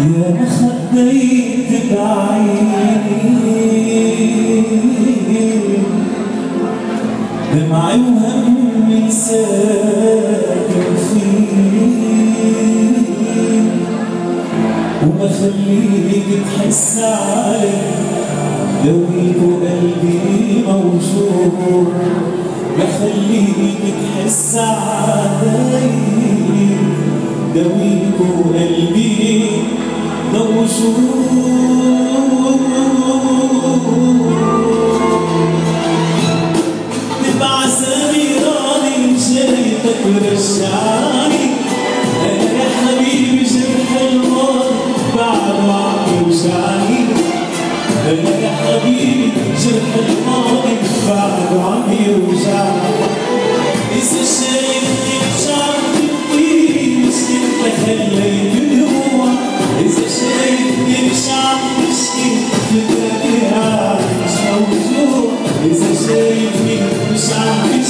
يا ما خبيت بعيني. دمعي وهمي ساكن فيه وما خليك تحس علي دويت وقلبي موجوع بخليك تحس علي. دويت وقلبي موجوع بعزمي راضي جايتك ورجعني أنا يا حبيبي جرح الماضي بعد وعدي وجعني أنا يا حبيبي جرح الماضي بعد وعدي وجعني It's a shame we shall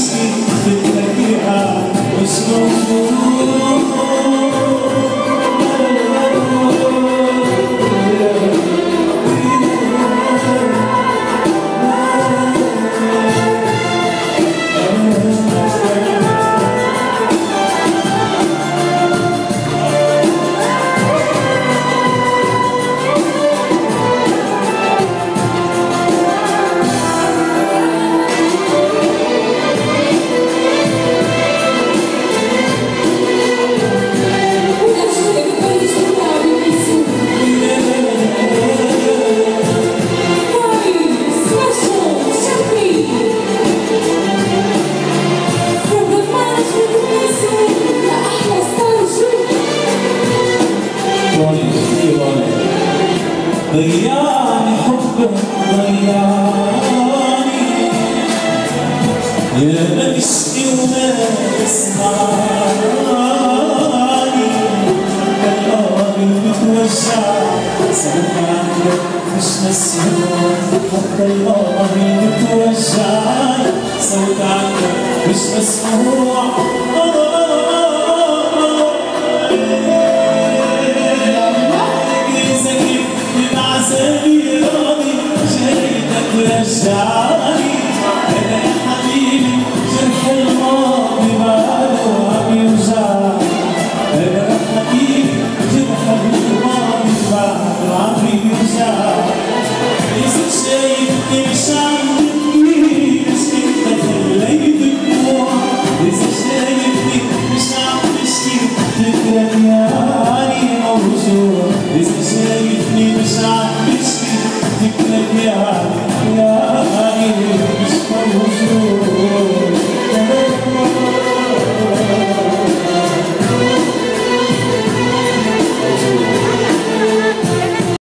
ضيعني حبك ضيعني يا ما بشكي وما تسمعني كالقاضي بتوجع. سمعت عنك مش مسموع حتى القاضي بتوجع. صوت عنك مش مسموع stop.